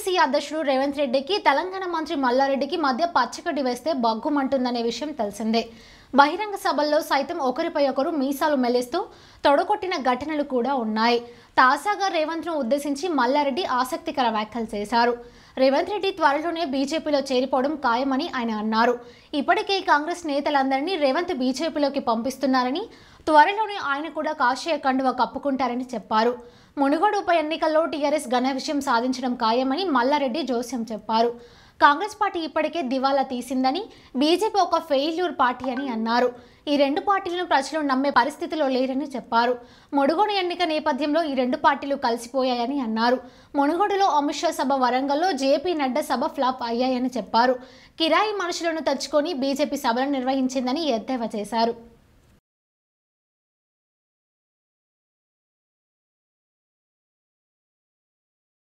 AICC అధ్యక్షుడు రేవంత్ రెడ్డికి తెలంగాణ మంత్రి మల్లారెడ్డికి మధ్య పచ్చగడ్డి వేస్తే బగ్గుమంటుందనే విషయం తెలిసిందే. బహిరంగ సభల్లో సైతం ఒకరిపై ఒకరు మీసాలు మెలిస్తూ తొడగొట్టిన ఘటనలు కూడా ఉన్నాయి. తాజాగా రేవంత్ను ఉద్దేశించి మల్లారెడ్డి ఆసక్తికర వ్యాఖ్యలు చేశారు. రేవంత్ రెడ్డి త్వరలోనే బీజేపీలో చేరిపోవడం ఖాయమని ఆయన అన్నారు. ఇప్పటికే కాంగ్రెస్ నేతలందరినీ రేవంత్ బీజేపీలోకి పంపిస్తున్నారని త్వరలోనే ఆయన కూడా కాషాయ కండువ కప్పుకుంటారని చెప్పారు. మునుగోడు ఉప ఎన్నికల్లో టీఆర్ఎస్ ఘన విజయం సాధించడం ఖాయమని మల్లారెడ్డి జోస్యం చెప్పారు. కాంగ్రెస్ పార్టీ ఇప్పటికే దివాలా తీసిందని బీజేపీ ఒక ఫెయిల్యూర్ పార్టీ అని అన్నారు. ఈ రెండు పార్టీలను ప్రజలు నమ్మే పరిస్థితిలో లేరని చెప్పారు. మునుగోడు ఎన్నిక నేపథ్యంలో ఈ రెండు పార్టీలు కలిసిపోయాయని అన్నారు. మునుగోడులో అమిత్ షా సభ వరంగల్లో జేపీ నడ్డా సభ ఫ్లాప్ అయ్యాయని చెప్పారు. కిరాయి మనుషులను తెచ్చుకొని బీజేపీ సభలను నిర్వహించిందని ఎద్దేవా చేశారు.